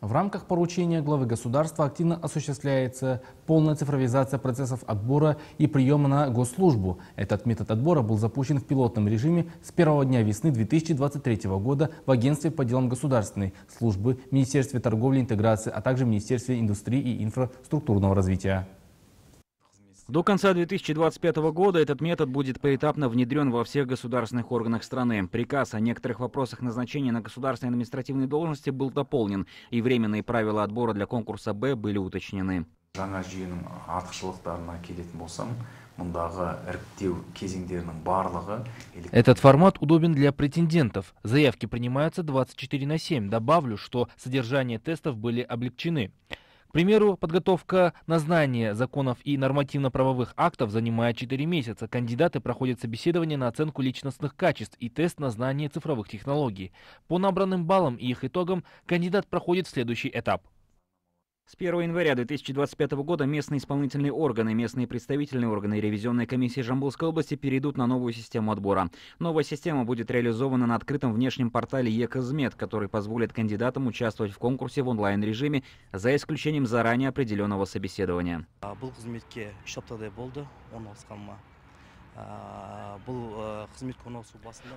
В рамках поручения главы государства активно осуществляется полная цифровизация процессов отбора и приема на госслужбу. Этот метод отбора был запущен в пилотном режиме с первого дня весны 2023 года в Агентстве по делам государственной службы, Министерстве торговли и интеграции, а также Министерстве индустрии и инфраструктурного развития. До конца 2025 года этот метод будет поэтапно внедрен во всех государственных органах страны. Приказ о некоторых вопросах назначения на государственные административные должности был дополнен, и временные правила отбора для конкурса «Б» были уточнены. Этот формат удобен для претендентов. Заявки принимаются 24 на 7. Добавлю, что содержание тестов были облегчены. К примеру, подготовка на знание законов и нормативно-правовых актов занимает 4 месяца. Кандидаты проходят собеседование на оценку личностных качеств и тест на знание цифровых технологий. По набранным баллам и их итогам кандидат проходит следующий этап – с 1 января 2025 года местные исполнительные органы, местные представительные органы и ревизионные комиссии Жамбулской области перейдут на новую систему отбора. Новая система будет реализована на открытом внешнем портале ЕКЗМЕД, который позволит кандидатам участвовать в конкурсе в онлайн-режиме за исключением заранее определенного собеседования.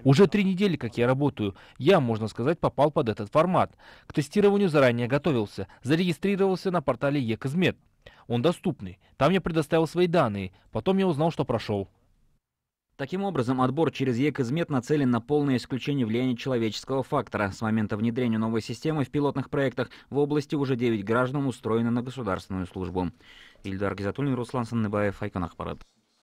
Уже три недели, как я работаю, я, можно сказать, попал под этот формат. К тестированию заранее готовился, зарегистрировался на портале Еказмет. Он доступный. Там я предоставил свои данные. Потом я узнал, что прошел. Таким образом, отбор через ЕКЗМЕТ нацелен на полное исключение влияния человеческого фактора. С момента внедрения новой системы в пилотных проектах в области уже 9 граждан устроены на государственную службу. Ильдар Гизатуллин, Руслан Санныбаев, Айкон Ахпарат.